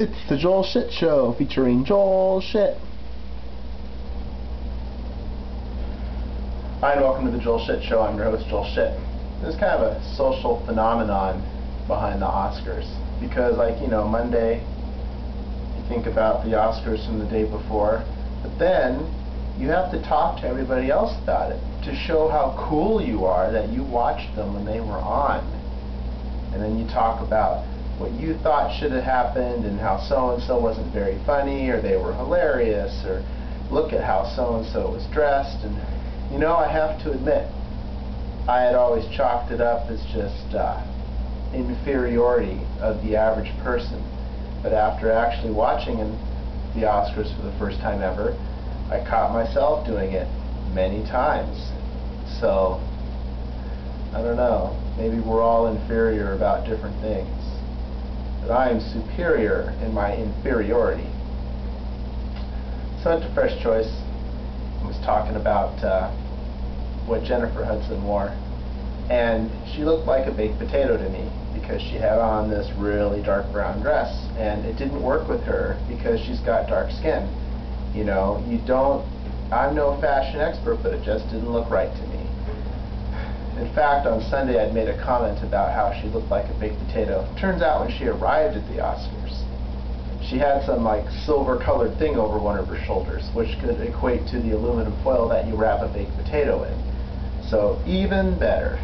It's the Joel's Hit Show featuring Joel Shit. Hi and welcome to the Joel's Hit Show. I'm your host Joel Shit. There's kind of a social phenomenon behind the Oscars because like, you know, Monday you think about the Oscars from the day before, but then you have to talk to everybody else about it to show how cool you are that you watched them when they were on. And then you talk about what you thought should have happened and how so-and-so wasn't very funny or they were hilarious or look at how so-and-so was dressed. And you know I have to admit I had always chalked it up as just uh, inferiority of the average person. But after actually watching the Oscars for the first time ever I caught myself doing it many times. So I don't know. Maybe we're all inferior about different things that I am superior in my inferiority. So at Fresh Choice, I was talking about uh, what Jennifer Hudson wore, and she looked like a baked potato to me because she had on this really dark brown dress, and it didn't work with her because she's got dark skin. You know, you don't, I'm no fashion expert, but it just didn't look right to me. In fact, on Sunday I'd made a comment about how she looked like a baked potato. Turns out when she arrived at the Oscars, she had some like silver colored thing over one of her shoulders, which could equate to the aluminum foil that you wrap a baked potato in. So even better.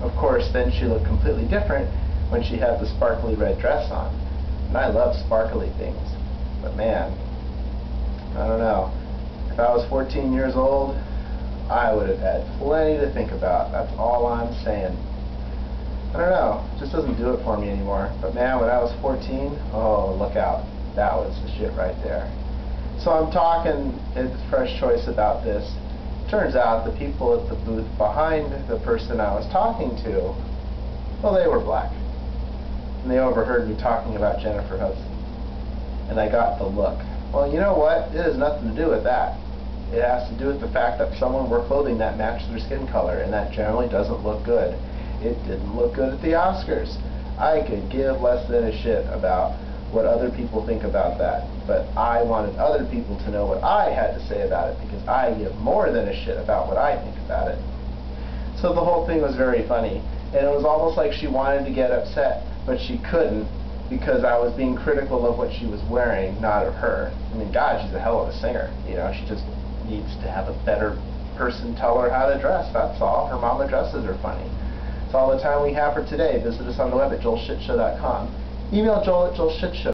Of course, then she looked completely different when she had the sparkly red dress on. And I love sparkly things. But man, I don't know. If I was 14 years old, I would have had plenty to think about. That's all I'm saying. I don't know. Just doesn't do it for me anymore. But man, when I was 14, oh, look out. That was the shit right there. So I'm talking at Fresh Choice about this. Turns out the people at the booth behind the person I was talking to, well, they were black. And they overheard me talking about Jennifer Hudson. And I got the look. Well, you know what? It has nothing to do with that. It has to do with the fact that someone wore clothing that matched their skin color, and that generally doesn't look good. It didn't look good at the Oscars. I could give less than a shit about what other people think about that, but I wanted other people to know what I had to say about it because I give more than a shit about what I think about it. So the whole thing was very funny, and it was almost like she wanted to get upset, but she couldn't because I was being critical of what she was wearing, not of her. I mean, God, she's a hell of a singer. You know, she just needs to have a better person tell her how to dress. That's all. Her mama dresses are funny. That's all the time we have for today. Visit us on the web at joelshitshow.com. Email joel at joelshitshow.